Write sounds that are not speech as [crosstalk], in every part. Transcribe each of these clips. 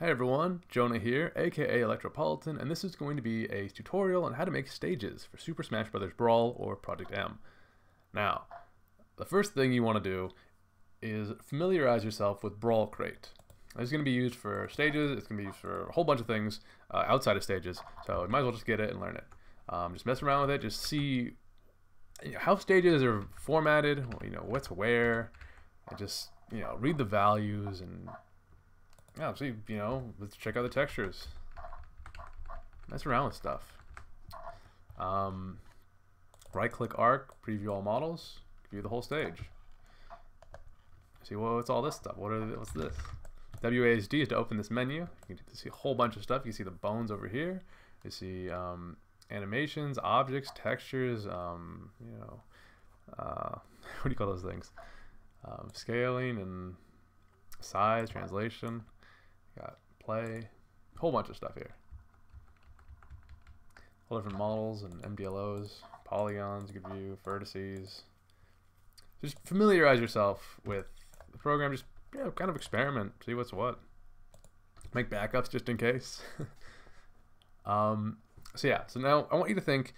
Hey everyone, Jonah here, aka Electropolitan, and this is going to be a tutorial on how to make stages for Super Smash Bros. Brawl or Project M. Now, the first thing you want to do is familiarize yourself with Brawl Crate. Is going to be used for stages, it's going to be used for a whole bunch of things uh, outside of stages, so you might as well just get it and learn it. Um, just mess around with it, just see you know, how stages are formatted, you know, what's where, and just, you know, read the values and yeah, see, you know, let's check out the textures. Mess around with stuff. Um, right click arc, preview all models, view the whole stage. See, well, what's all this stuff? What are what's this? WASD is to open this menu. You can see a whole bunch of stuff. You see the bones over here. You see um, animations, objects, textures. Um, you know, uh, [laughs] what do you call those things? Um, scaling and size, translation. Got play, a whole bunch of stuff here. All different models and MDL0s, polygons, you could view, vertices. Just familiarize yourself with the program. Just you know, kind of experiment, see what's what. Make backups just in case. [laughs] um, so yeah, so now I want you to think,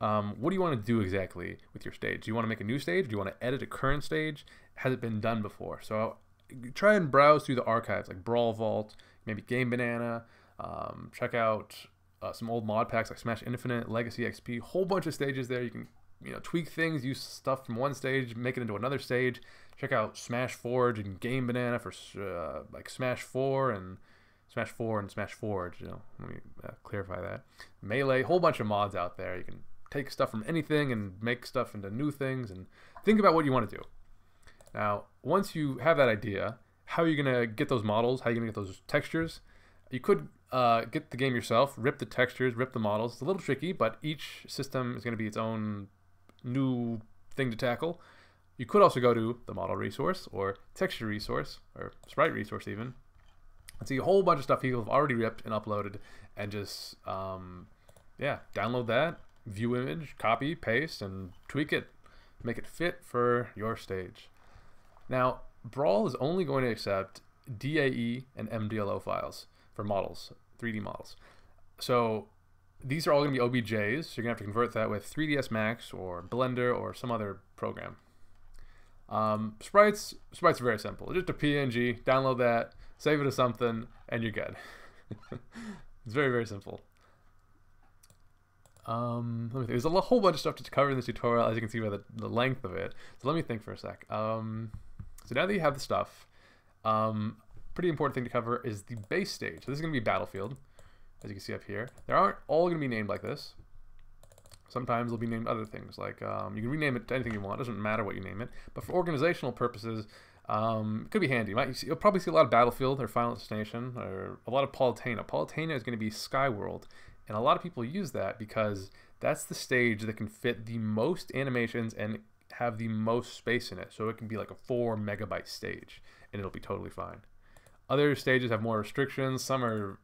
um, what do you want to do exactly with your stage? Do you want to make a new stage? Do you want to edit a current stage? Has it been done before? So try and browse through the archives like Brawl Vault, maybe Game Banana. Um, check out uh, some old mod packs like Smash Infinite, Legacy XP, whole bunch of stages there. You can you know tweak things, use stuff from one stage, make it into another stage. Check out Smash Forge and Game Banana for uh, like Smash 4 and Smash 4 and Smash Forge. You know, let me uh, clarify that. Melee, whole bunch of mods out there. You can take stuff from anything and make stuff into new things and think about what you want to do. Now, once you have that idea, how are you going to get those models? How are you going to get those textures? You could uh, get the game yourself, rip the textures, rip the models. It's a little tricky, but each system is going to be its own new thing to tackle. You could also go to the model resource or texture resource or sprite resource even and see a whole bunch of stuff people have already ripped and uploaded and just, um, yeah, download that, view image, copy, paste, and tweak it. Make it fit for your stage. Now, Brawl is only going to accept DAE and MDL0 files for models, 3D models. So these are all going to be OBJs, so you're going to have to convert that with 3ds Max or Blender or some other program. Um, sprites, sprites are very simple. Just a PNG, download that, save it as something, and you're good. [laughs] it's very, very simple. Um, let me think. There's a whole bunch of stuff to cover in this tutorial, as you can see by the, the length of it. So let me think for a sec. Um, so now that you have the stuff, um, pretty important thing to cover is the base stage. So this is going to be Battlefield, as you can see up here. They aren't all going to be named like this. Sometimes they'll be named other things, like um, you can rename it to anything you want. It doesn't matter what you name it. But for organizational purposes, um, it could be handy. You might, you'll probably see a lot of Battlefield or Final Destination or a lot of Palutena. Palutena is going to be Skyworld. And a lot of people use that because that's the stage that can fit the most animations and have the most space in it. So it can be like a four megabyte stage and it'll be totally fine. Other stages have more restrictions. Some are,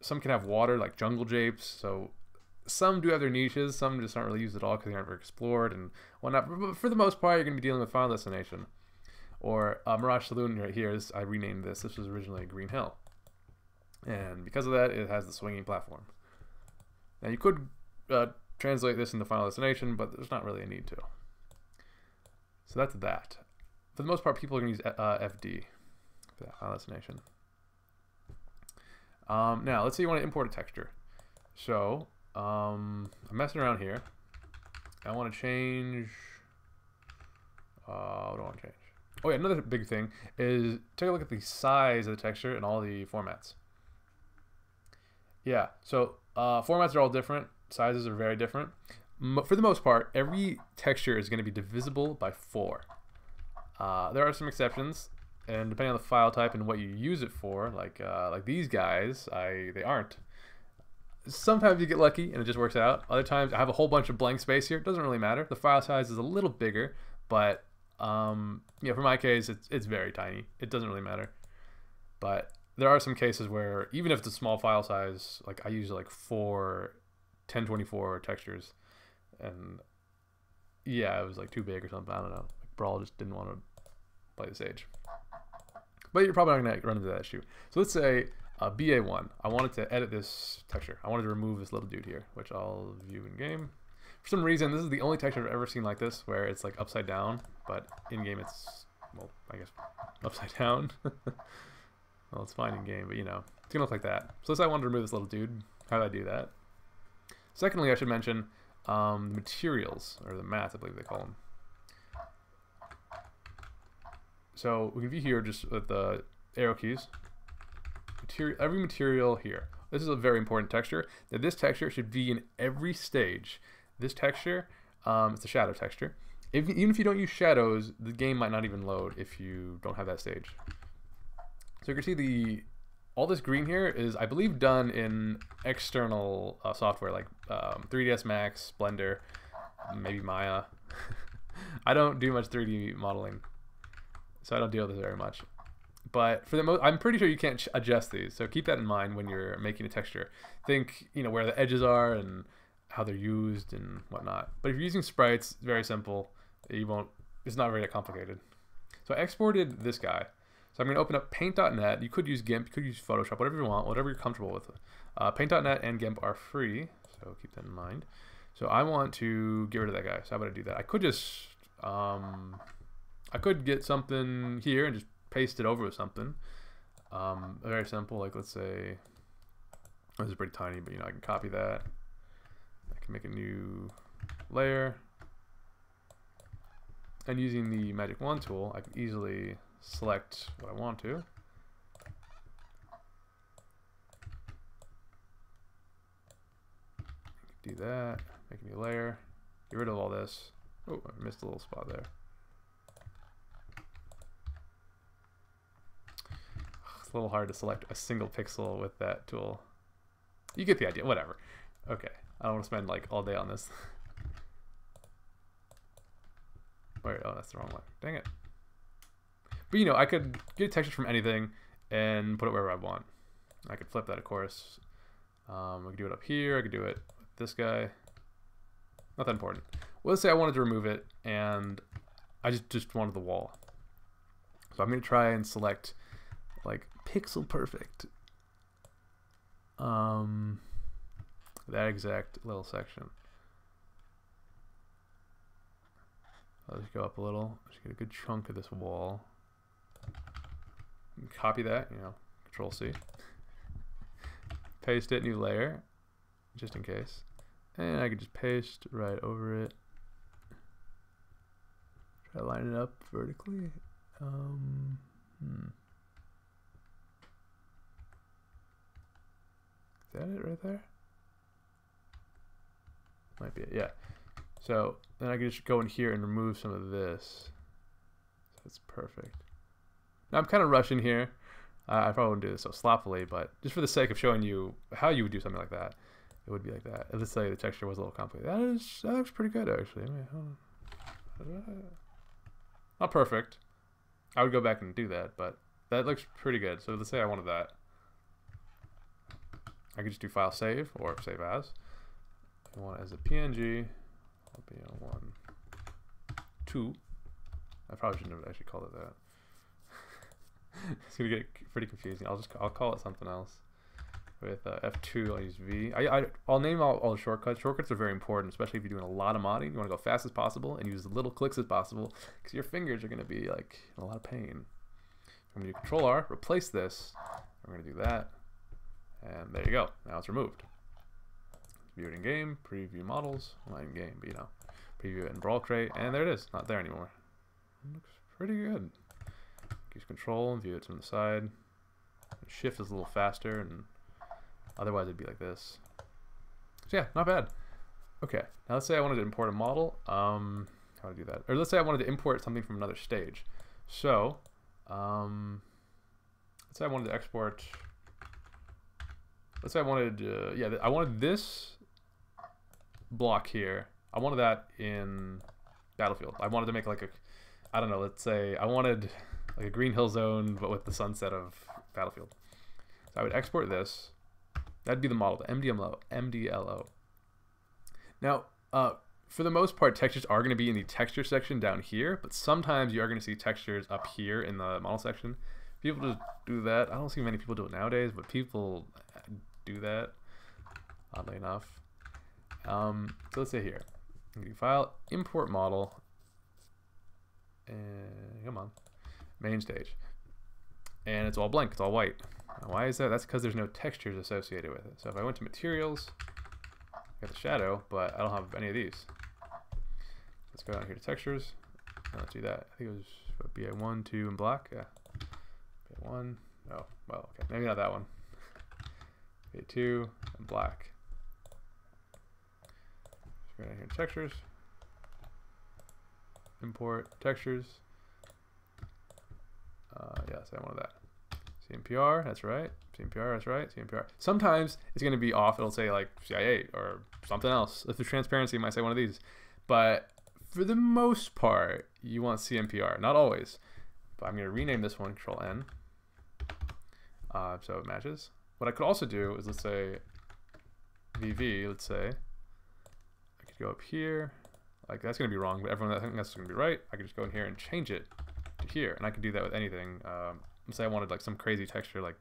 some can have water like jungle japes. So some do have their niches. Some just aren't really used at all because they aren't very explored and whatnot. But for the most part, you're going to be dealing with Final Destination. Or uh, Mirage Saloon right here is, I renamed this. This was originally Green Hill. And because of that, it has the swinging platform. Now you could uh, translate this into Final Destination, but there's not really a need to. So that's that. For the most part, people are going to use uh, FD for that Final Destination. Um, now, let's say you want to import a texture. So, um, I'm messing around here. I want to change... Uh, what do I want to change? Oh yeah, another big thing is take a look at the size of the texture and all the formats. Yeah, so uh, formats are all different. Sizes are very different. For the most part, every texture is going to be divisible by 4. Uh, there are some exceptions, and depending on the file type and what you use it for, like uh, like these guys, I they aren't. Sometimes you get lucky and it just works out. Other times I have a whole bunch of blank space here. It doesn't really matter. The file size is a little bigger, but um, yeah, for my case, it's it's very tiny. It doesn't really matter. But there are some cases where even if it's a small file size, like I use like four 1024 textures, and yeah, it was like too big or something. I don't know. Like Brawl just didn't want to play the stage. But you're probably not gonna run into that issue. So let's say Uh, BA1, I wanted to edit this texture. I wanted to remove this little dude here, which I'll view in game. For some reason, this is the only texture I've ever seen like this, where it's like upside down, but in game it's, well, I guess [laughs] upside down. [laughs] well, it's fine in game, but you know, it's gonna look like that. So let's say I wanted to remove this little dude. How do I do that? Secondly, I should mention um, materials, or the mats, I believe they call them. So we can view here just with the arrow keys. Material, every material here. This is a very important texture. That this texture should be in every stage. This texture, um, it's a shadow texture. If, even if you don't use shadows, the game might not even load if you don't have that stage. So you can see the all this green here is, I believe, done in external uh, software like um, 3ds Max, Blender, maybe Maya. [laughs] I don't do much 3D modeling, so I don't deal with this very much. But for the most, I'm pretty sure you can't adjust these, so keep that in mind when you're making a texture. Think, you know, where the edges are and how they're used and whatnot. But if you're using sprites, very simple. You won't. It's not very complicated. So I exported this guy. So I'm going to open up paint.net. You could use GIMP, you could use Photoshop, whatever you want, whatever you're comfortable with. Uh, paint.net and GIMP are free, so keep that in mind. So I want to get rid of that guy. So how about I do that? I could just, um, I could get something here and just paste it over with something. Um, very simple, like let's say, this is pretty tiny, but you know, I can copy that. I can make a new layer. And using the Magic Wand tool, I can easily select what I want to. Do that, make a new layer, get rid of all this. Oh, I missed a little spot there. It's a little hard to select a single pixel with that tool. You get the idea, whatever. Okay, I don't want to spend like all day on this. [laughs] Wait, oh, that's the wrong one. Dang it. But you know, I could get a texture from anything and put it wherever I want. I could flip that, of course. Um, I could do it up here. I could do it with this guy. Not that important. Well, let's say I wanted to remove it, and I just, just wanted the wall. So I'm going to try and select, like, pixel perfect. Um, that exact little section. I'll just go up a little. Just get a good chunk of this wall copy that, you know, control C. Paste it, new layer, just in case. And I can just paste right over it. Try to line it up vertically. Um, hmm. Is that it right there? Might be it, yeah. So then I can just go in here and remove some of this. So that's perfect. Now I'm kind of rushing here. Uh, I probably wouldn't do this so sloppily, but just for the sake of showing you how you would do something like that, it would be like that. Let's say the texture was a little complicated. That is that looks pretty good actually. I mean, not perfect. I would go back and do that, but that looks pretty good. So let's say I wanted that. I could just do file save or save as. I want it as a PNG. I'll be on one, two. I probably shouldn't have actually called it that. [laughs] it's gonna get pretty confusing. I'll just I'll call it something else. With uh, F2, I'll use V. I, I, I'll name all, all the shortcuts. Shortcuts are very important, especially if you're doing a lot of modding. You want to go fast as possible and use as little clicks as possible because your fingers are going to be like in a lot of pain. I'm going to do Control R, replace this. I'm going to do that. And there you go. Now it's removed. View it in game, preview models. Not in game, but you know. Preview it in Brawl Crate, and there it is. Not there anymore. Looks pretty good. Use control and view it from the side. Shift is a little faster and otherwise it'd be like this. So yeah, not bad. Okay, now let's say I wanted to import a model. Um, how to do that? Or let's say I wanted to import something from another stage. So, um, let's say I wanted to export. Let's say I wanted, uh, yeah, I wanted this block here. I wanted that in Battlefield. I wanted to make like a, I don't know. Let's say I wanted like a Green Hill Zone, but with the sunset of Battlefield. So I would export this. That'd be the model, the MDL0. MDL0. Now, uh, for the most part, textures are going to be in the texture section down here, but sometimes you are going to see textures up here in the model section. People just do that. I don't see many people do it nowadays, but people do that. Oddly enough. Um, so let's say here, file import model, and come on, main stage, and it's all blank. It's all white. Now, why is that? That's because there's no textures associated with it. So if I went to materials, I got the shadow, but I don't have any of these. Let's go down here to textures. let's do that. I think it was BA1, 2, and black. Yeah. BA1. Oh, well, okay. Maybe not that one. BA2 and black. Let's go down here to textures. Import textures. Uh, yes, I wanted that. CMPR, that's right. CMPR, that's right. CMPR. Sometimes it's going to be off. It'll say like CIA or something else. If the transparency, it might say one of these. But for the most part, you want CMPR. Not always. But I'm going to rename this one Control N. Uh, so it matches. What I could also do is let's say VV, let's say. I could go up here. Like that's going to be wrong, but everyone I think that's going to be right. I could just go in here and change it to here. And I could do that with anything. Um, say I wanted like some crazy texture like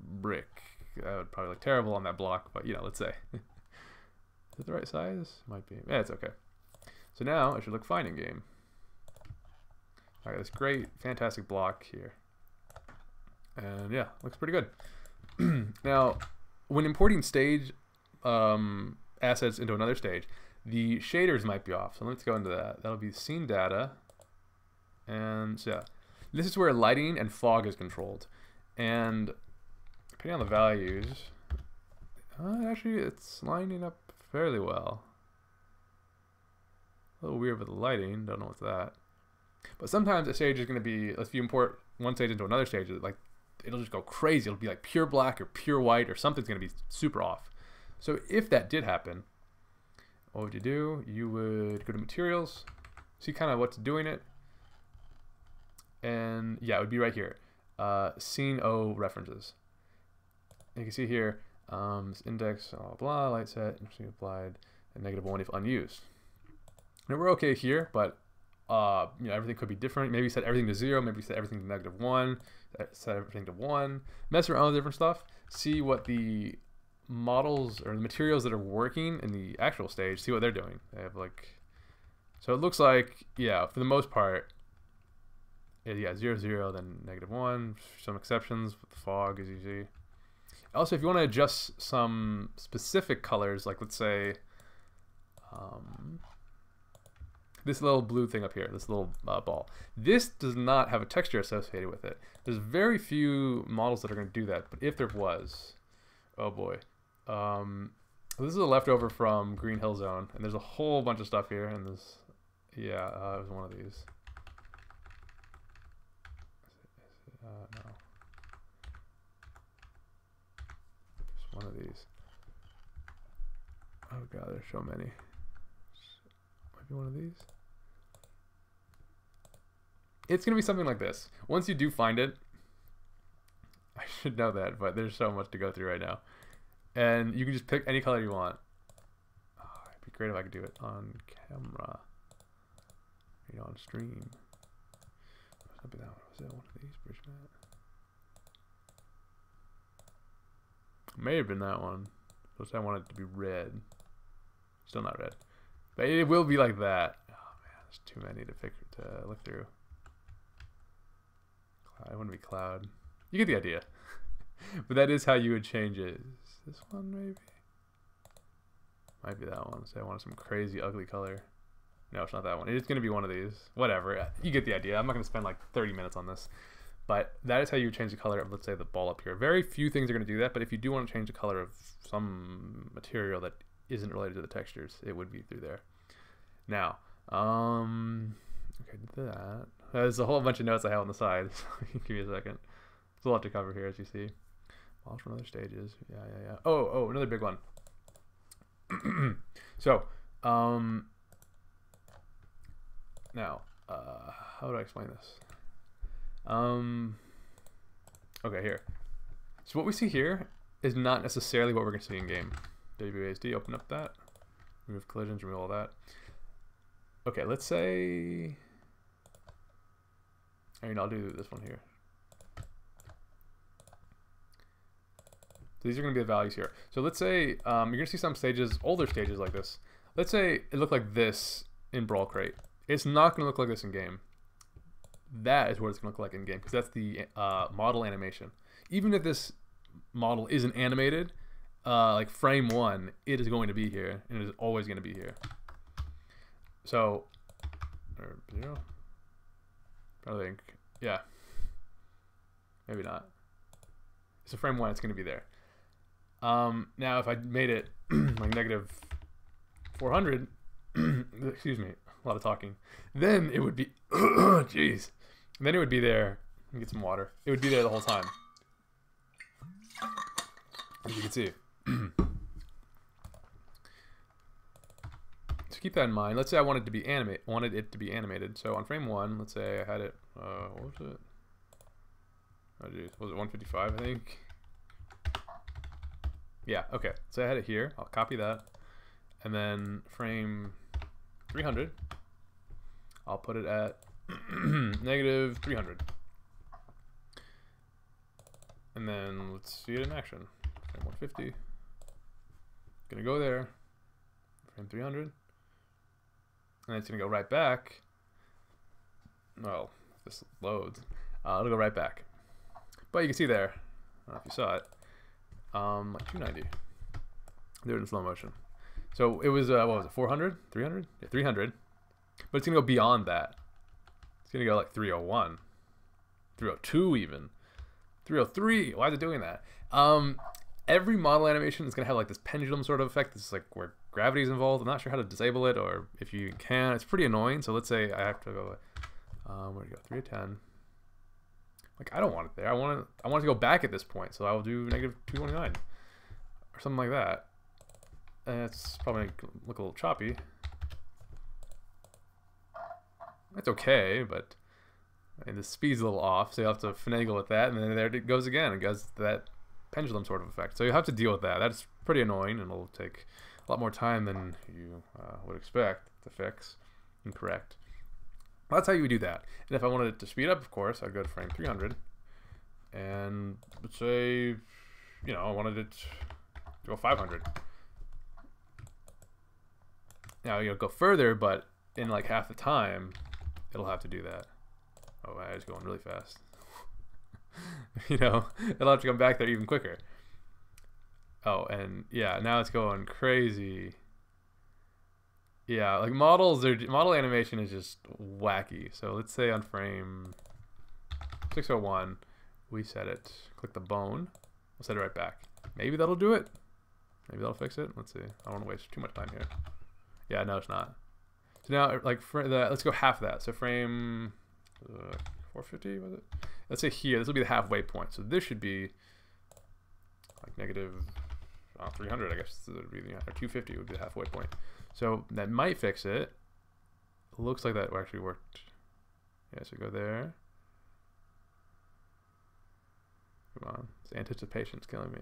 brick. That would probably look terrible on that block, but you know, let's say. [laughs] Is it the right size? Might be. Yeah, it's okay. So now it should look fine in game. I got this great, fantastic block here. And yeah, looks pretty good. [clears throat] now, when importing stage um, assets into another stage, the shaders might be off. So let's go into that. That'll be scene data. And yeah, this is where lighting and fog is controlled. And depending on the values, uh, actually it's lining up fairly well. A little weird with the lighting. Don't know what's that. But sometimes a stage is going to be, if you import one stage into another stage, like it'll just go crazy. It'll be like pure black or pure white or something's going to be super off. So if that did happen, what would you do? You would go to materials, see kind of what's doing it. And yeah, it would be right here. Uh, scene O references. You can see here, um, this index, blah, blah, light set, applied, and negative one if unused. Now we're okay here, but uh, you know everything could be different. Maybe set everything to zero. Maybe set everything to negative one. Set everything to one. Mess around with different stuff. See what the models or the materials that are working in the actual stage. See what they're doing. They have like, so it looks like yeah, for the most part, yeah, zero zero, then negative one. Some exceptions with the fog, as you see. Also, if you want to adjust some specific colors, like let's say. Um, this little blue thing up here, this little uh, ball. This does not have a texture associated with it. There's very few models that are going to do that, but if there was, oh boy. Um, this is a leftover from Green Hill Zone, and there's a whole bunch of stuff here, and this, yeah, uh, it was one of these. Uh, no. Just one of these. Oh god, there's so many. Maybe one of these? It's going to be something like this. Once you do find it, [laughs] I should know that, but there's so much to go through right now. And you can just pick any color you want. Oh, it'd be great if I could do it on camera. You know, on stream. Was that one? That one of these? Bridge mat? May have been that one. Plus I want it to be red. Still not red. But it will be like that. Oh man, there's too many to, pick, to look through. I wouldn't be cloud. You get the idea. [laughs] but that is how you would change it. Is this one maybe? Might be that one. Say I want some crazy ugly color. No, it's not that one. It's going to be one of these. Whatever. You get the idea. I'm not going to spend like 30 minutes on this. But that is how you change the color of, let's say, the ball up here. Very few things are going to do that, but if you do want to change the color of some material that isn't related to the textures, it would be through there. Now, um, okay, that. There's a whole bunch of notes I have on the side. [laughs] [laughs] Give me a second. There's a lot to cover here, as you see. Models from other stages. Yeah, yeah, yeah. Oh, oh, another big one. [clears throat] so, um, now, uh, how do I explain this? Um, okay, here. So what we see here is not necessarily what we're going to see in game. WASD, open up that. Remove collisions, remove all that. Okay, let's say I mean, I'll do this one here. So these are going to be the values here. So let's say um, you're going to see some stages, older stages like this. Let's say it looked like this in Brawl Crate. It's not going to look like this in game. That is what it's going to look like in game because that's the uh, model animation. Even if this model isn't animated, uh, like frame one, it is going to be here and it is always going to be here. So, or zero. I think, yeah, maybe not. It's So frame one, it's going to be there. Um, now, if I made it [clears throat] like negative 400, [clears throat] excuse me, a lot of talking, then it would be, [clears throat] jeez, then it would be there. Get some water. It would be there the whole time. As you can see. [clears throat] so keep that in mind. Let's say I wanted to be animate, wanted it to be animated. So on frame one, let's say I had it. Uh, what was it? Oh geez, was it 155? I think. Yeah. Okay. So I had it here. I'll copy that, and then frame 300. I'll put it at [clears throat] negative 300. And then let's see it in action. Frame 150. Gonna go there. Frame 300. And it's gonna go right back. Well, this loads, uh, it'll go right back. But you can see there, I don't know if you saw it, um, like 290. Do it in slow motion. So it was, uh, what was it, 400? 300? Yeah, 300. But it's gonna go beyond that. It's gonna go like 301, 302 even, 303. Why is it doing that? Um, every model animation is gonna have like this pendulum sort of effect. This is like where gravity is involved. I'm not sure how to disable it or if you can. It's pretty annoying. So let's say I have to go, um, where to go? 3 to 10. Like I don't want it there. I want to. I want to go back at this point. So I will do negative 229 or something like that. And it's probably look a little choppy. It's okay, but mean, the speed's a little off, so you have to finagle with that, and then there it goes again. It goes that pendulum sort of effect. So you have to deal with that. That's pretty annoying, and it'll take a lot more time than you uh, would expect to fix and correct. That's how you do that. And if I wanted it to speed up, of course, I'd go to frame 300, and let's say, you know, I wanted it to go 500. Now you'll go further, but in like half the time, it'll have to do that. Oh, I was going really fast. [laughs] you know, it'll have to come back there even quicker. Oh, and yeah, now it's going crazy. Yeah, like models are model animation is just wacky. So let's say on frame 601, we set it. Click the bone. We'll set it right back. Maybe that'll do it. Maybe that'll fix it. Let's see. I don't want to waste too much time here. Yeah, no, it's not. So now, like, for the, let's go half of that. So frame uh, 450 was it? Let's say here, this will be the halfway point. So this should be like negative uh, 300, I guess. Would be the, or 250 would be the halfway point. So that might fix it. Looks like that actually worked. Yeah, so go there. Come on, this anticipation's killing me.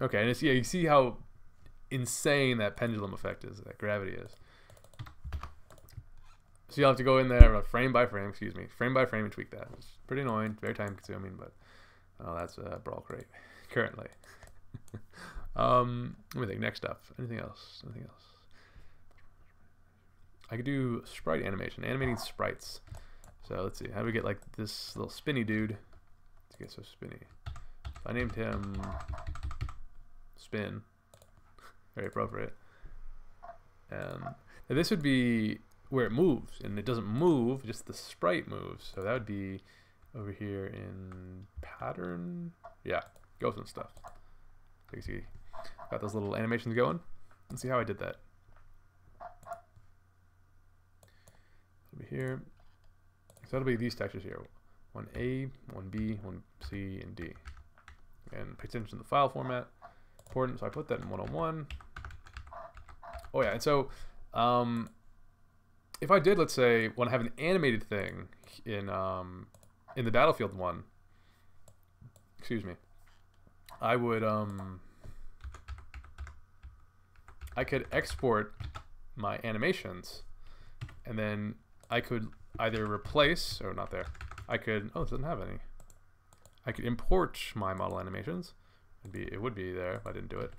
Okay, and it's, yeah, you see how insane that pendulum effect is, that gravity is. So you'll have to go in there frame by frame, excuse me, frame by frame and tweak that. It's pretty annoying, very time consuming, but oh, that's a brawl crate [laughs] currently. [laughs] um, let me think. Next up, anything else? Anything else? I could do sprite animation, animating sprites. So let's see, how do we get like this little spinny dude to get so spinny? I named him Spin. Very appropriate. Um, this would be where it moves, and it doesn't move, just the sprite moves. So that would be over here in pattern. Yeah, ghosts and stuff. So you see, got those little animations going. Let's see how I did that. Over here. So that'll be these textures here. One A, one B, one C, and D. And pay attention to the file format. Important, so I put that in 101. Oh yeah, and so um, if I did, let's say, want to have an animated thing in um, in the Battlefield one, excuse me, I would um, I could export my animations, and then I could either replace or not there. I could oh, it doesn't have any. I could import my model animations. It'd be, it would be there if I didn't do it.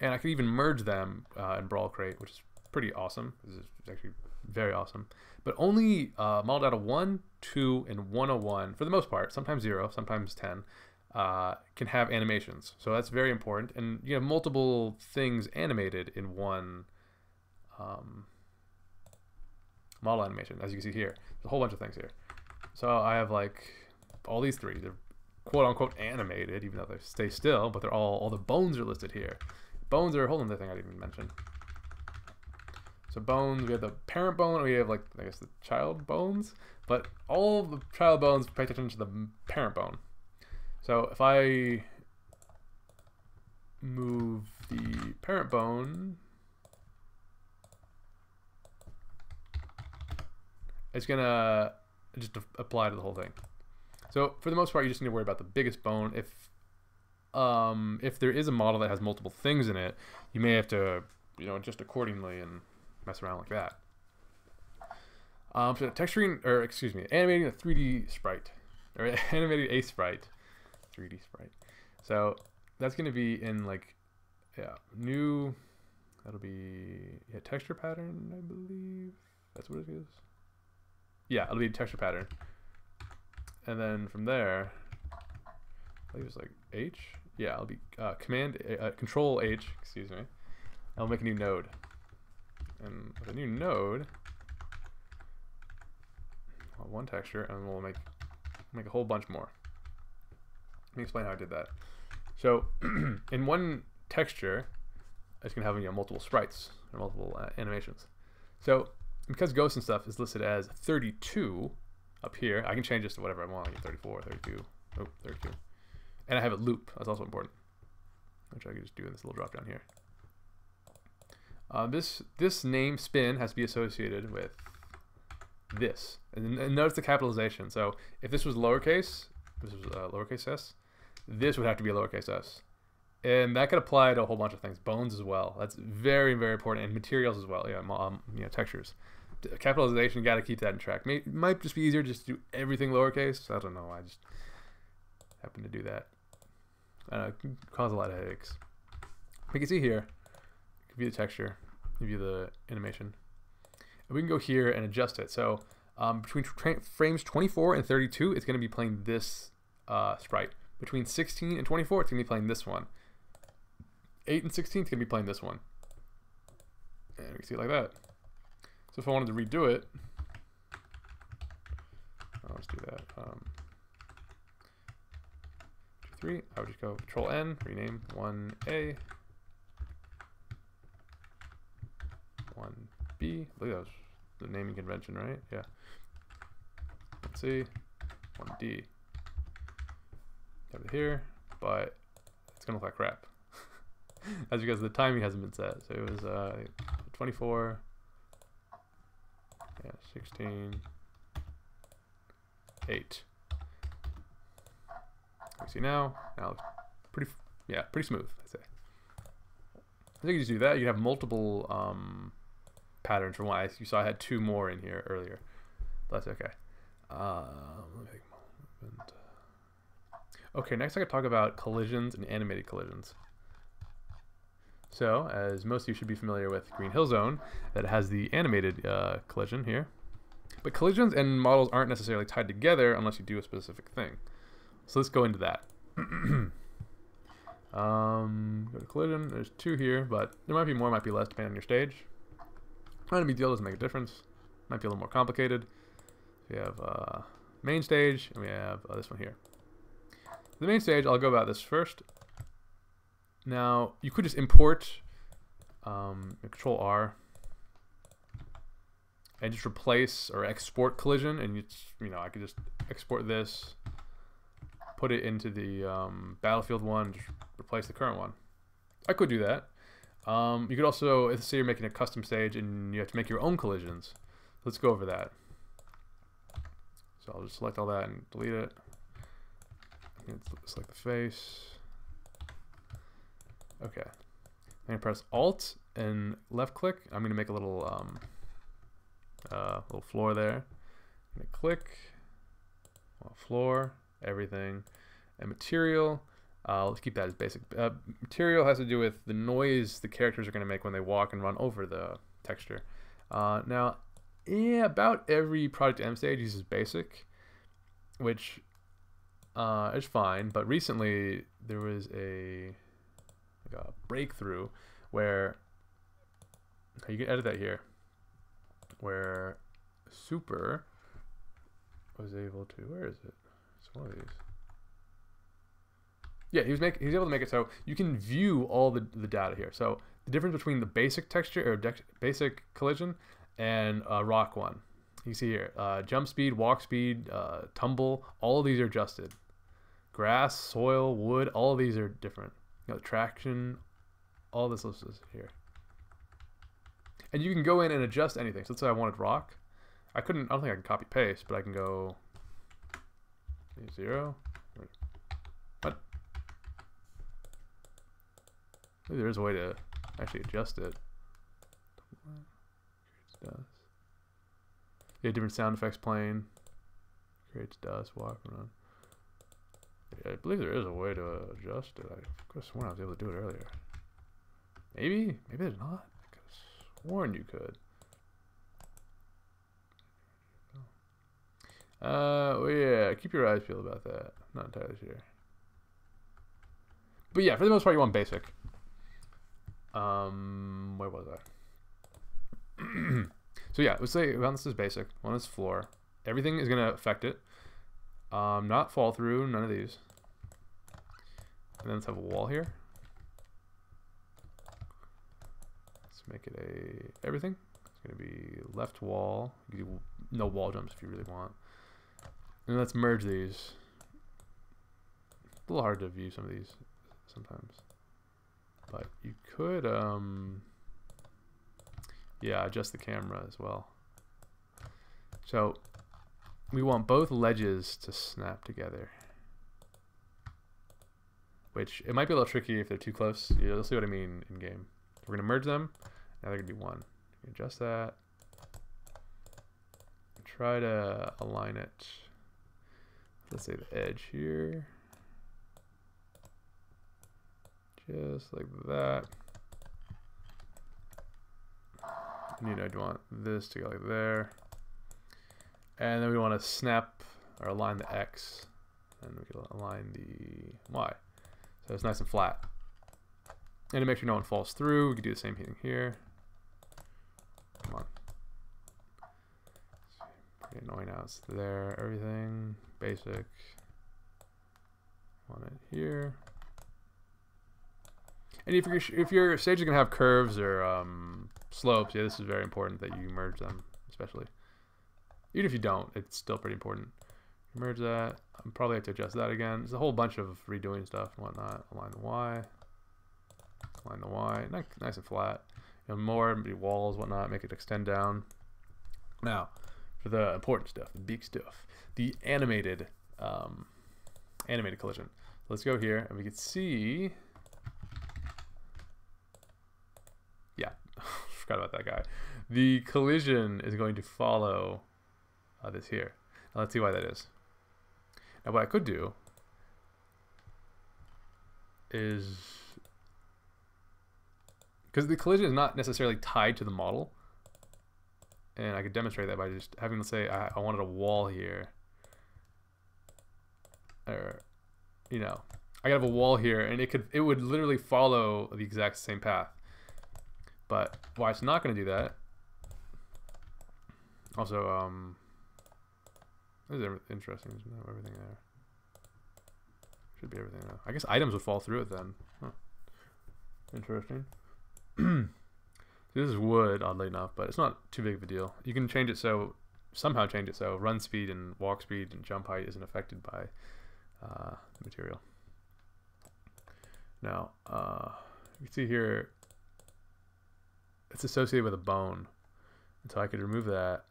And I could even merge them uh, in Brawl Crate, which is pretty awesome. This is actually very awesome. But only uh, model data 1, 2, and 101, for the most part, sometimes 0, sometimes 10, uh, can have animations. So that's very important. And you have multiple things animated in one um, model animation, as you can see here. There's a whole bunch of things here. So I have like all these three. They're quote unquote animated, even though they stay still, but they're all, all the bones are listed here. Bones are, hold on, the thing I didn't even mention. So bones, we have the parent bone, we have like, I guess the child bones, but all the child bones pay attention to the parent bone. So if I move the parent bone, it's gonna just apply to the whole thing. So for the most part, you just need to worry about the biggest bone. If um, if there is a model that has multiple things in it, you may have to, you know, adjust accordingly and mess around like that. Um, so texturing, or excuse me, animating a 3D sprite, or [laughs] animating a sprite, 3D sprite. So that's going to be in like, yeah, new, that'll be, yeah, texture pattern, I believe. That's what it is. Yeah, it'll be texture pattern. And then from there, I believe it's like H. Yeah, I'll be uh, command, uh, control H, excuse me. I'll make a new node. And with a new node, one texture, and we'll make make a whole bunch more. Let me explain how I did that. So [clears throat] in one texture, it's gonna have you know, multiple sprites or multiple uh, animations. So because ghosts and stuff is listed as 32 up here, I can change this to whatever I want, like 34, 32, oh, 32. And I have a loop, that's also important, which I can just do in this little drop down here. Uh, this this name spin has to be associated with this, and, and, notice the capitalization. So if this was lowercase, this was uh, lowercase s, this would have to be a lowercase s, and that could apply to a whole bunch of things, bones as well. That's very very important, and materials as well. Yeah, um, you know textures. Capitalization, got to keep that in track. May, might just be easier just to do everything lowercase. I don't know. I just happen to do that. Uh, cause a lot of headaches. We can see here, view the texture, view the animation. And we can go here and adjust it. So um, between frames 24 and 32, it's going to be playing this uh, sprite. Between 16 and 24, it's going to be playing this one. 8 and 16, it's going to be playing this one. And we can see it like that. So if I wanted to redo it, oh, let's do that. Um, two, three, I would just go Control N, rename 1A, 1B. I believe that was the naming convention, right? Yeah. Let's see. 1D. Have it here, but it's gonna look like crap. [laughs] That's because the timing hasn't been set. So it was uh, 24. Yeah, 16. 8. You see now, now pretty, yeah, pretty smooth, I'd say. I think you just do that. You have multiple um, patterns from why you saw. I had two more in here earlier. That's okay. Uh, okay, next I could talk about collisions and animated collisions. So, as most of you should be familiar with Green Hill Zone, that has the animated uh, collision here. But collisions and models aren't necessarily tied together unless you do a specific thing. So let's go into that. [clears throat] um, go to collision. There's two here, but there might be more, might be less, depending on your stage. A big deal, doesn't make a difference. Might be a little more complicated. We have uh, main stage, and we have uh, this one here. The main stage, I'll go about this first. Now, you could just import um, Control R and just replace or export collision, and you you know I could just export this, put it into the um, battlefield one, just replace the current one. I could do that. Um, you could also, let's say you're making a custom stage and you have to make your own collisions. Let's go over that. So I'll just select all that and delete it. Select the face. Okay. I'm to press Alt and left click. I'm to make a little um, uh, little floor there. I'm to click floor everything. And material, uh, let's keep that as basic. Uh, material has to do with the noise the characters are going to make when they walk and run over the texture. Uh, now, yeah, about every Project M stage uses basic, which uh, is fine. But recently there was a, like a breakthrough where you can edit that here, where Sooper was able to. Where is it? It's one of these. Yeah, he was make he was able to make it so you can view all the, the data here. So the difference between the basic texture or basic collision and uh, rock one. You see here, uh, jump speed, walk speed, uh, tumble, all of these are adjusted. Grass, soil, wood, all of these are different. You know, traction, all this list is here. And you can go in and adjust anything. So let's say I wanted rock. I couldn't, I don't think I can copy paste, but I can go zero. What? Maybe there is a way to actually adjust it dust. Yeah, different sound effects playing. Creates dust, walk around. I believe there is a way to adjust it. I could have sworn I was able to do it earlier. Maybe? Maybe there's not. I could have sworn you could. Uh, well, yeah, keep your eyes peeled about that. Not entirely sure. But yeah, for the most part, you want basic. Um, where was I? [clears throat] so yeah, let's say this is basic. One is floor. Everything is gonna affect it. Um, not fall through. None of these. And then let's have a wall here. Let's make it a everything. It's gonna be left wall. You can do no wall jumps if you really want. And let's merge these. A little hard to view some of these sometimes. But you could um yeah, adjust the camera as well. So we want both ledges to snap together. Which, it might be a little tricky if they're too close. You'll see what I mean in game. We're to merge them. Now they're to be one. Adjust that. Try to align it. Let's say the edge here. Just like that. you know, you want this to go like there. And then we want to snap or align the X. And we can align the Y. So it's nice and flat. And to make sure no one falls through, we can do the same thing here. Come on. Pretty annoying. It's there. Everything. Basic. Want it here. And if your if your stage is gonna have curves or um, slopes, yeah, this is very important that you merge them, especially. Even if you don't, it's still pretty important. Merge that. I'm probably have to adjust that again. There's a whole bunch of redoing stuff and whatnot. Align the Y. Align the Y. Nice and flat. You know, more walls, whatnot. Make it extend down. Now, for the important stuff, the big stuff, the animated, um, animated collision. Let's go here, and we can see Yeah, [laughs] forgot about that guy. The collision is going to follow uh, this here. Now let's see why that is. Now what I could do is because the collision is not necessarily tied to the model and I could demonstrate that by just having to say I, I wanted a wall here or you know I could have a wall here and it could it would literally follow the exact same path but why it's not going to do that. Also, um, this is interesting. There's everything there. Should be everything there. I guess items would fall through it then. Huh. Interesting. [clears throat] this is wood, oddly enough, but it's not too big of a deal. You can change it so, somehow change it so run speed and walk speed and jump height isn't affected by uh, the material. Now, uh, you can see here, it's associated with a bone. And so I could remove that.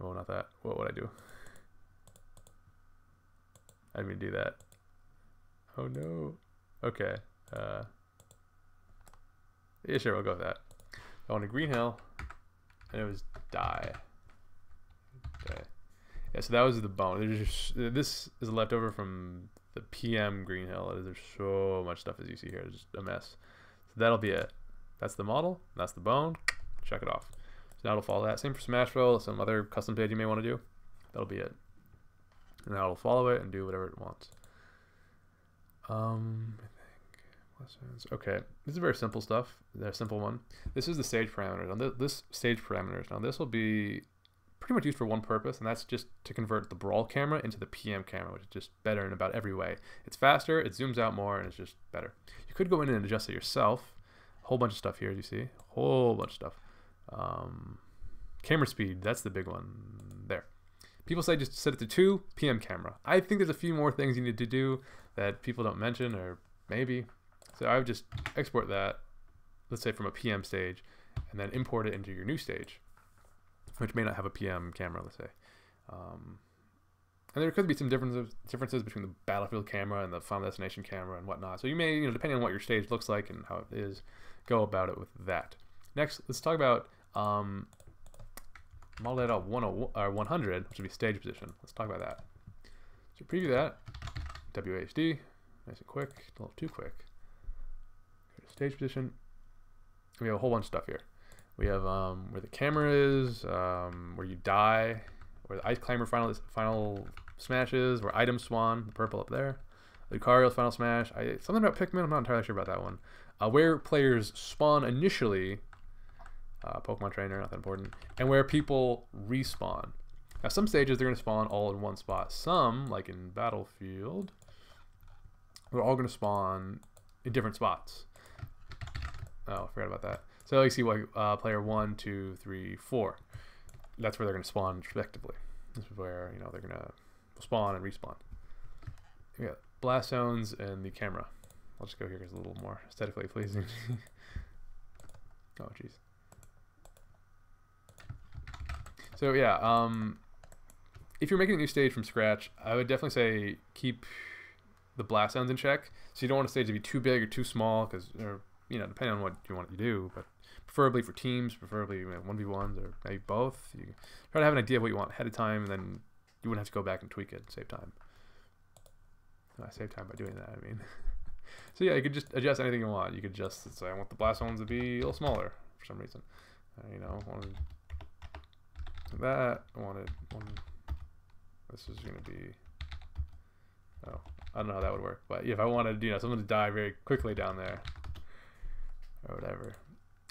Oh, not that. What would I do? I didn't mean do that. Oh no. Okay. Uh, yeah, sure, we'll go with that. I want a green hill, and it was die. Okay. Yeah, so that was the bone. There's just, this is leftover from the PM Green Hill. There's so much stuff as you see here. It's just a mess. So that'll be it. That's the model. That's the bone. Check it off. So now it'll follow that. Same for Smashville. Some other custom page you may want to do. That'll be it. And now it'll follow it and do whatever it wants. Um, I think okay. This is very simple stuff. The simple one. This is the stage parameters. Now this, this stage parameters. Now this will be pretty much used for one purpose, and that's just to convert the Brawl camera into the PM camera, which is just better in about every way. It's faster, it zooms out more, and it's just better. You could go in and adjust it yourself. A whole bunch of stuff here, as you see. Whole bunch of stuff. Um, camera speed, that's the big one there. People say just set it to 2 PM camera. I think there's a few more things you need to do that people don't mention, or maybe. So I would just export that, let's say from a PM stage, and then import it into your new stage which may not have a PM camera, let's say. Um, and there could be some differences differences between the battlefield camera and the final destination camera and whatnot. So you may, you know, depending on what your stage looks like and how it is, go about it with that. Next, let's talk about um, model data 100, which would be stage position. Let's talk about that. So preview that, WHD, nice and quick, a little too quick. Stage position. We have a whole bunch of stuff here. We have um, where the camera is, um, where you die, where the ice climber final final smashes, where items spawn, the purple up there. Lucario's final smash. I, something about Pikmin. I'm not entirely sure about that one. Uh, where players spawn initially. Uh, Pokemon Trainer, not that important. And where people respawn. Now, some stages they're going to spawn all in one spot. Some, like in Battlefield, they're all going to spawn in different spots. Oh, I forgot about that. So you see like uh, player one, two, three, four. That's where they're going to spawn respectively. This is where you know they're going to spawn and respawn. We got blast zones and the camera. I'll just go here because it's a little more aesthetically pleasing. [laughs] oh jeez. So yeah, um, if you're making a new stage from scratch, I would definitely say keep the blast zones in check. So you don't want a stage to be too big or too small because, you know, depending on what you want to do. But preferably for teams, preferably one v ones or maybe both. You try to have an idea of what you want ahead of time, and then you wouldn't have to go back and tweak it. and Save time. I save time by doing that. I mean, [laughs] so yeah, you could just adjust anything you want. You could just say I want the blast ones to be a little smaller for some reason. Uh, you know, wanted that. I wanted one. This is gonna be. Oh, I don't know how that would work, but if I wanted, you know, someone to die very quickly down there, or whatever.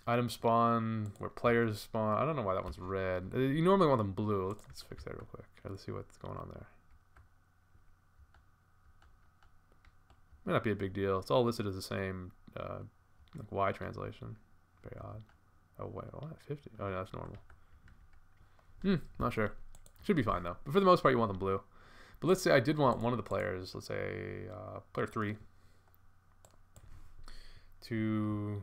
Item spawn, where players spawn. I don't know why that one's red. Uh, you normally want them blue. Let's, let's fix that real quick. Let's see what's going on there. May not be a big deal. It's all listed as the same uh, like Y translation. Very odd. Oh wait, what? 50? Oh yeah, that's normal. Hmm, not sure. Should be fine though. But for the most part, you want them blue. But let's say I did want one of the players, let's say uh, player three, to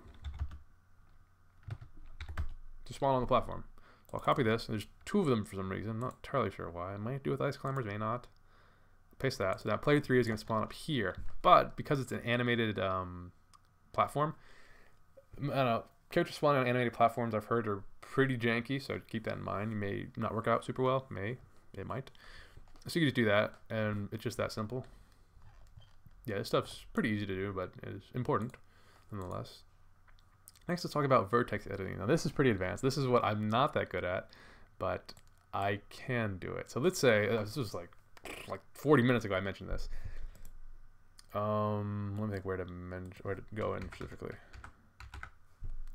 to spawn on the platform. I'll copy this. There's two of them for some reason. I'm not entirely sure why. I might do with ice climbers, may not. Paste that. So now player three is going to spawn up here. But because it's an animated um, platform, I don't know, characters spawning on animated platforms I've heard are pretty janky, so keep that in mind. You may not work out super well. May. It might. So you can just do that, and it's just that simple. Yeah, this stuff's pretty easy to do, but it's important nonetheless. Next, let's talk about vertex editing. Now, this is pretty advanced. This is what I'm not that good at, but I can do it. So let's say uh, this was like like 40 minutes ago. I mentioned this. Um, let me think where to mention where to go in specifically.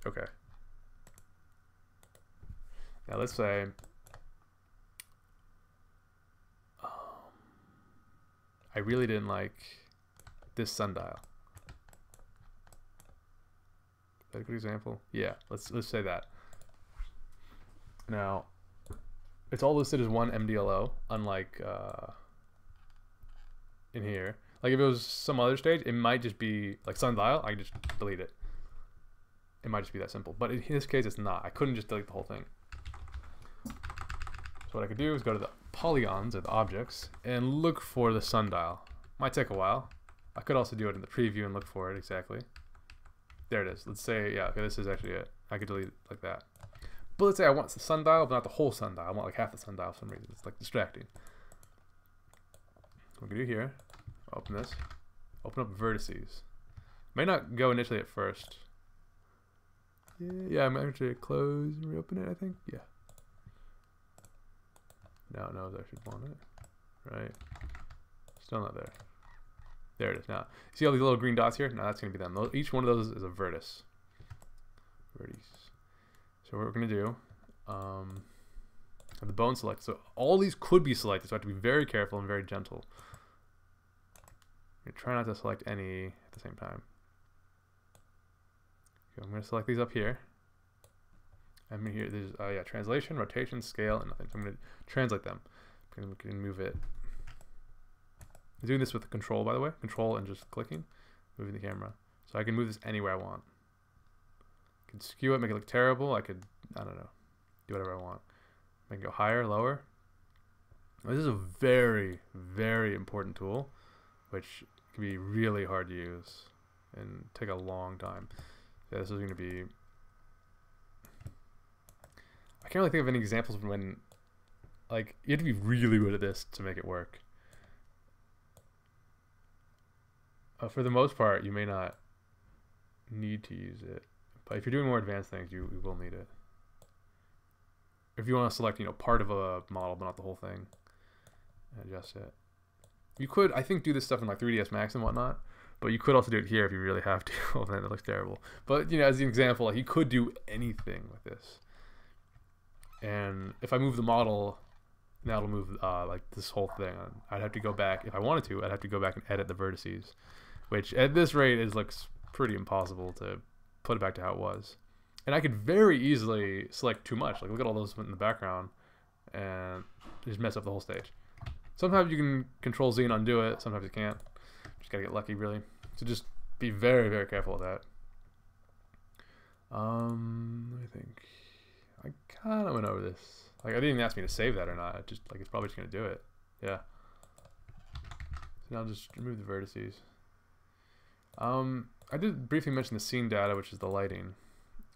Okay. Now let's say um, I really didn't like this sundial Is that a good example? Yeah, let's let's say that. Now, it's all listed as one MDL0, unlike uh, in here. Like if it was some other stage, it might just be like Sundial. I can just delete it. It might just be that simple. But in this case, it's not. I couldn't just delete the whole thing. So what I could do is go to the polygons or the objects and look for the sundial. Might take a while. I could also do it in the preview and look for it exactly. There it is. Let's say, yeah, okay, this is actually it. I could delete it like that. But let's say I want the sundial, but not the whole sundial. I want like half the sundial for some reason. It's like distracting. what I'm gonna do here, open this, open up vertices. May not go initially at first. Yeah, yeah I'm actually close and reopen it, I think. Yeah. Now know knows I should want it. Right. Still not there. There it is now. See all these little green dots here? Now that's going to be them. Each one of those is a vertex. Vertice. So what we're going to do, um, the bone select. So all these could be selected, so I have to be very careful and very gentle. I'm try not to select any at the same time. Okay, I'm going to select these up here. I'm here. There's uh, yeah, translation, rotation, scale, and nothing. So I'm going to translate them. I'm going to move it. I'm doing this with the control, by the way. Control and just clicking, moving the camera. So I can move this anywhere I want. I can skew it, make it look terrible. I could, I don't know, do whatever I want. I can go higher, lower. This is a very, very important tool, which can be really hard to use and take a long time. Yeah, this is going to be can't really think of any examples of when, like, you have to be really good at this to make it work. Uh, for the most part, you may not need to use it, but if you're doing more advanced things, you, you will need it. If you want to select, you know, part of a model but not the whole thing, adjust it. You could, I think, do this stuff in like 3ds Max and whatnot, but you could also do it here if you really have to. well, then it looks terrible. But you know, as an example, like, you could do anything with this. And if I move the model, it'll move uh, like this whole thing. I'd have to go back if I wanted to. I'd have to go back and edit the vertices, which at this rate is looks pretty impossible to put it back to how it was. And I could very easily select too much. Like look at all those in the background, and just mess up the whole stage. Sometimes you can control Z and undo it. Sometimes you can't. Just gotta get lucky, really. So just be very, very careful with that. Um, I think I kind of went over this. Like, I didn't even ask me to save that or not. I just, like, it's probably just going to do it. Yeah. So now I'll just remove the vertices. Um, I did briefly mention the scene data, which is the lighting.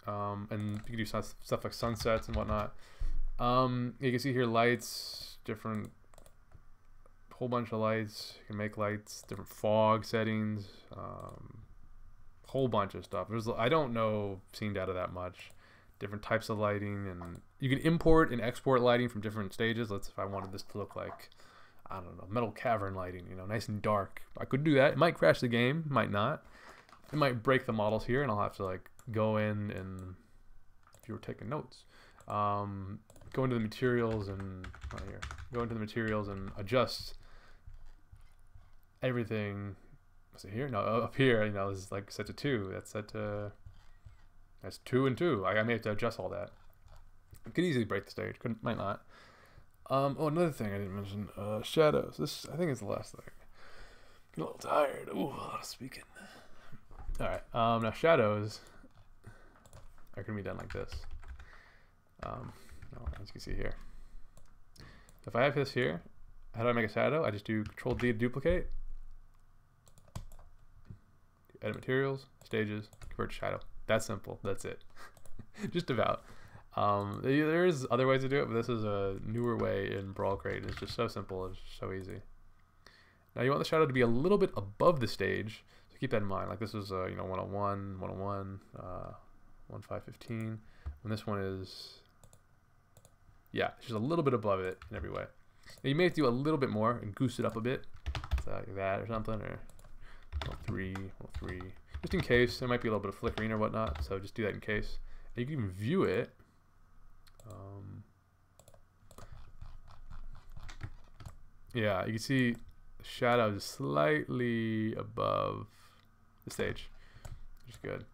Um, and you can do stuff, stuff like sunsets and whatnot. Um, you can see here lights, different, whole bunch of lights. You can make lights, different fog settings, um, whole bunch of stuff. There's, I don't know scene data that much different types of lighting and you can import and export lighting from different stages. Let's if I wanted this to look like I don't know metal cavern lighting you know nice and dark. I could do that. It might crash the game might not. It might break the models here and I'll have to like go in and if you were taking notes um, go into the materials and right here go into the materials and adjust everything. Was it here? No up here you know this is like set to two. That's set to that's two and two. I, I may have to adjust all that. Could easily break the stage. Could might not. Um, oh, another thing I didn't mention. Uh, shadows. This I think is the last thing. Get a little tired. Ooh, a lot of speaking. All right. Um, now shadows are gonna be done like this. Um, as you can see here. If I have this here, how do I make a shadow? I just do Control D to duplicate. Edit materials, stages, convert to shadow. That simple. That's it. [laughs] just about. Um, there's other ways to do it, but this is a newer way in Brawl Crate. It's just so simple. It's so easy. Now you want the shadow to be a little bit above the stage, so keep that in mind. Like this is, uh, you know, 101, 101, uh, 1515. When this one is, yeah, it's just a little bit above it in every way. Now you may have to do a little bit more and goose it up a bit, like that or something, or 3, 3 just in case there might be a little bit of flickering or whatnot so just do that in case. And you can even view it um, yeah you can see the shadow is slightly above the stage which is good.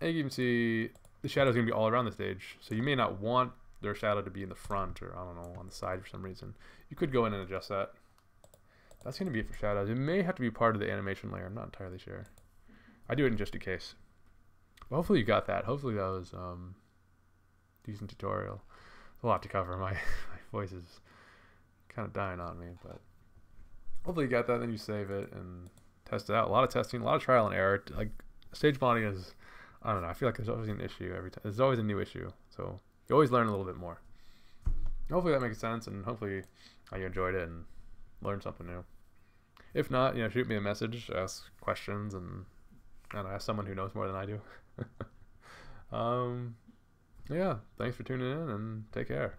And you can see the shadow is going to be all around the stage so you may not want their shadow to be in the front or I don't know on the side for some reason. You could go in and adjust that. That's going to be it for shadows. It may have to be part of the animation layer I'm not entirely sure I do it in just in case. Well, hopefully you got that. Hopefully that was um, decent tutorial. a lot to cover. [laughs] My, my voice is kind of dying on me, but hopefully you got that. Then you save it and test it out. A lot of testing, a lot of trial and error. Like stage modding is, I don't know. I feel like there's always an issue every time. There's always a new issue, so you always learn a little bit more. Hopefully that makes sense, and hopefully you enjoyed it and learned something new. if not, you know, shoot me a message, ask questions, and I don't know, ask someone who knows more than I do. [laughs] um, yeah, thanks for tuning in, and take care.